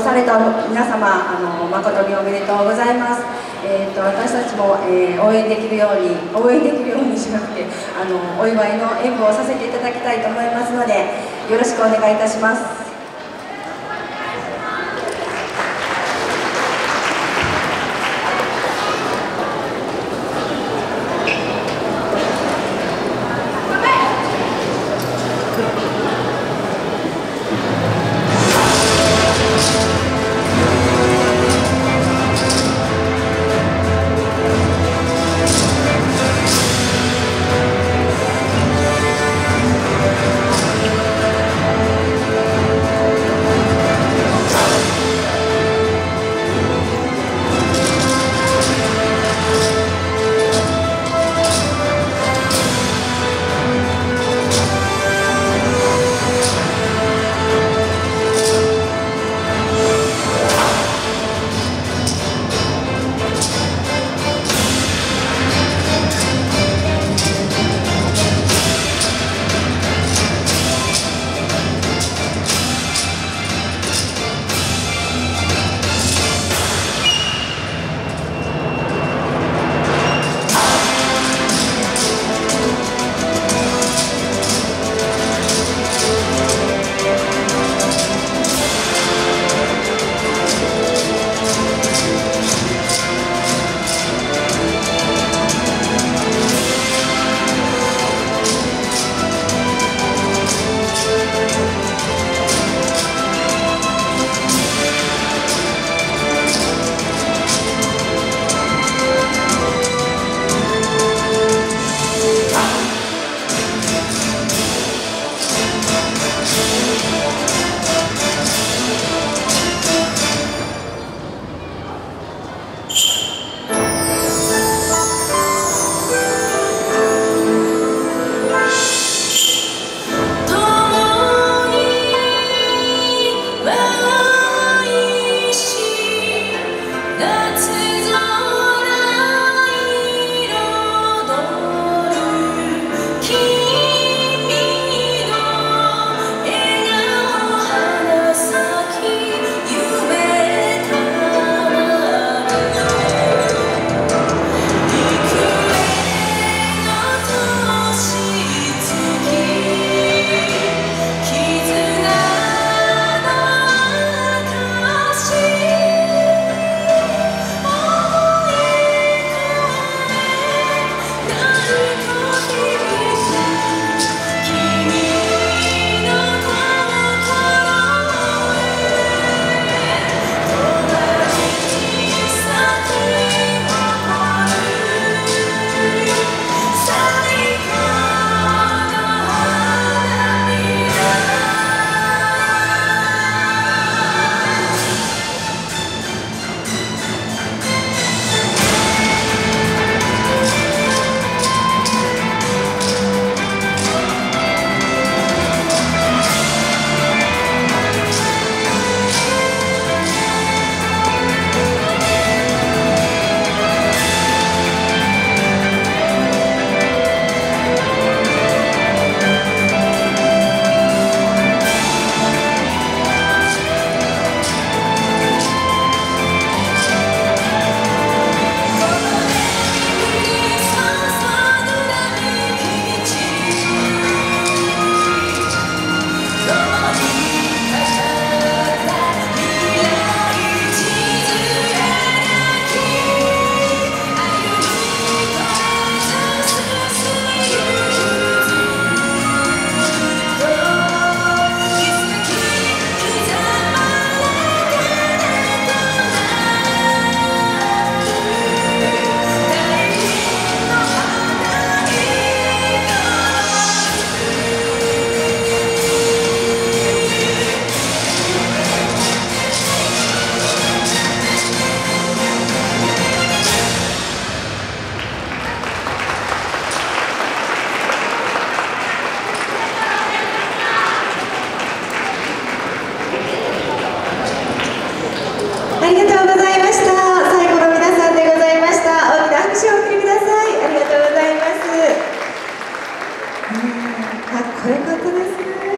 された皆様あの誠におめでとうございます、えーと、私たちも、えー、応援できるように応援できるようにしなくてあのお祝いの演舞をさせていただきたいと思いますのでよろしくお願いいたします。